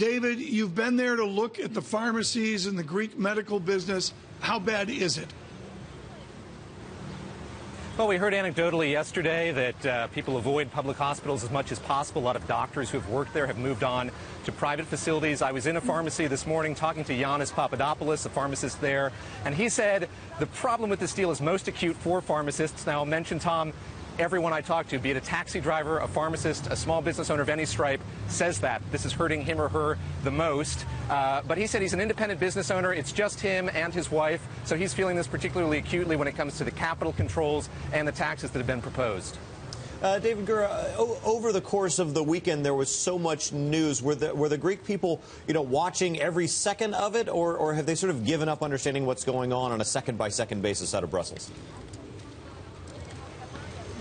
David, you've been there to look at the pharmacies and the Greek medical business. How bad is it? Well, we heard anecdotally yesterday that uh, people avoid public hospitals as much as possible. A lot of doctors who have worked there have moved on to private facilities. I was in a pharmacy this morning talking to Yanis Papadopoulos, a pharmacist there, and he said the problem with this deal is most acute for pharmacists. Now, I'll mention, Tom, everyone I talk to, be it a taxi driver, a pharmacist, a small business owner of any stripe, says that. This is hurting him or her the most. Uh, but he said he's an independent business owner. It's just him and his wife. So he's feeling this particularly acutely when it comes to the capital controls and the taxes that have been proposed. Uh, David Gura, uh, over the course of the weekend, there was so much news. Were the, were the Greek people, you know, watching every second of it, or, or have they sort of given up understanding what's going on on a second-by-second -second basis out of Brussels?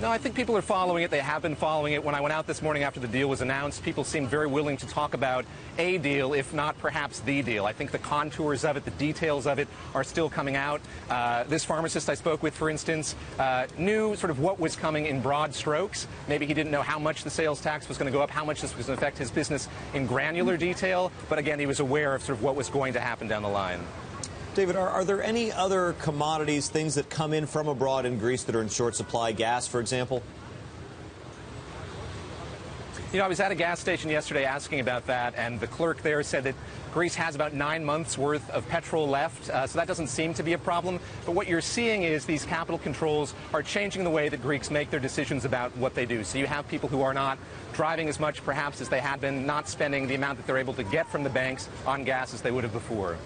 No, I think people are following it. They have been following it. When I went out this morning after the deal was announced, people seemed very willing to talk about a deal, if not perhaps the deal. I think the contours of it, the details of it are still coming out. Uh, this pharmacist I spoke with, for instance, uh, knew sort of what was coming in broad strokes. Maybe he didn't know how much the sales tax was going to go up, how much this was going to affect his business in granular detail. But again, he was aware of sort of what was going to happen down the line. David, are, are, there any other commodities, things that come in from abroad in Greece that are in short supply? Gas, for example? You know, I was at a gas station yesterday asking about that, and the clerk there said that Greece has about nine months worth of petrol left, uh, so that doesn't seem to be a problem. But what you're seeing is these capital controls are changing the way that Greeks make their decisions about what they do. So you have people who are not driving as much, perhaps, as they had been, not spending the amount that they're able to get from the banks on gas as they would have before.